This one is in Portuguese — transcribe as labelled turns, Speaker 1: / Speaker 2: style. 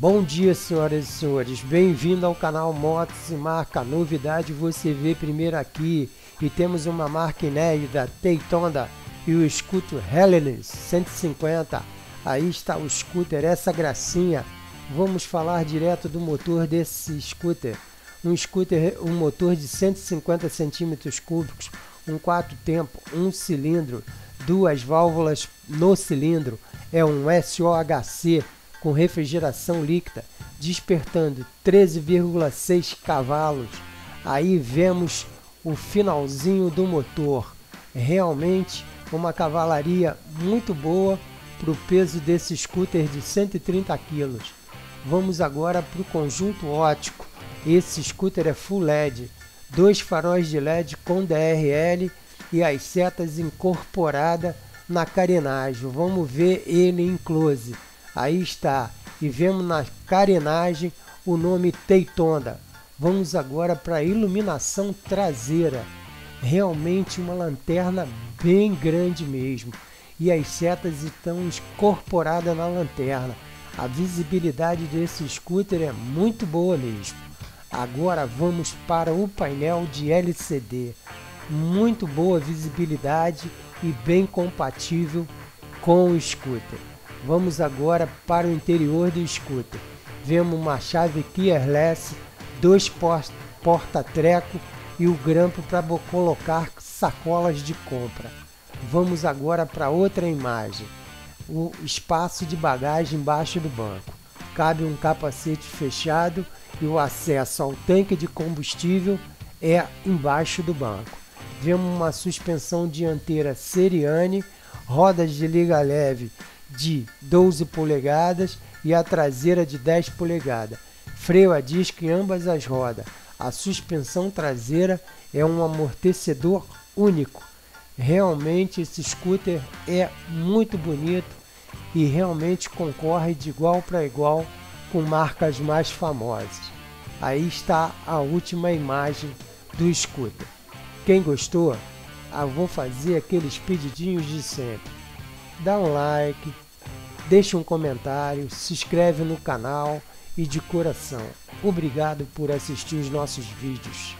Speaker 1: Bom dia, senhoras e senhores. Bem-vindo ao canal Motos e Marca. Novidade você vê primeiro aqui. E temos uma marca inédita, Daytona e o scooter Helenes 150. Aí está o scooter, essa gracinha. Vamos falar direto do motor desse scooter. Um scooter, um motor de 150 centímetros cúbicos, um quatro tempo, um cilindro, duas válvulas no cilindro. É um SOHC com refrigeração líquida, despertando 13,6 cavalos. Aí vemos o finalzinho do motor. Realmente uma cavalaria muito boa para o peso desse scooter de 130 kg. Vamos agora para o conjunto ótico. Esse scooter é full LED, dois faróis de LED com DRL e as setas incorporadas na carenagem. Vamos ver ele em close. Aí está. E vemos na carenagem o nome Teitonda. Vamos agora para a iluminação traseira. Realmente uma lanterna bem grande mesmo. E as setas estão incorporadas na lanterna. A visibilidade desse scooter é muito boa mesmo. Agora vamos para o painel de LCD. Muito boa visibilidade e bem compatível com o scooter. Vamos agora para o interior do scooter. Vemos uma chave keyless, dois porta-treco e o grampo para colocar sacolas de compra. Vamos agora para outra imagem. O espaço de bagagem embaixo do banco. Cabe um capacete fechado e o acesso ao tanque de combustível é embaixo do banco. Vemos uma suspensão dianteira Seriane, rodas de liga leve de 12 polegadas e a traseira de 10 polegadas. Freio a disco em ambas as rodas. A suspensão traseira é um amortecedor único. Realmente esse scooter é muito bonito e realmente concorre de igual para igual com marcas mais famosas. Aí está a última imagem do scooter. Quem gostou, eu ah, vou fazer aqueles pedidinhos de sempre dá um like, deixa um comentário, se inscreve no canal e de coração. Obrigado por assistir os nossos vídeos.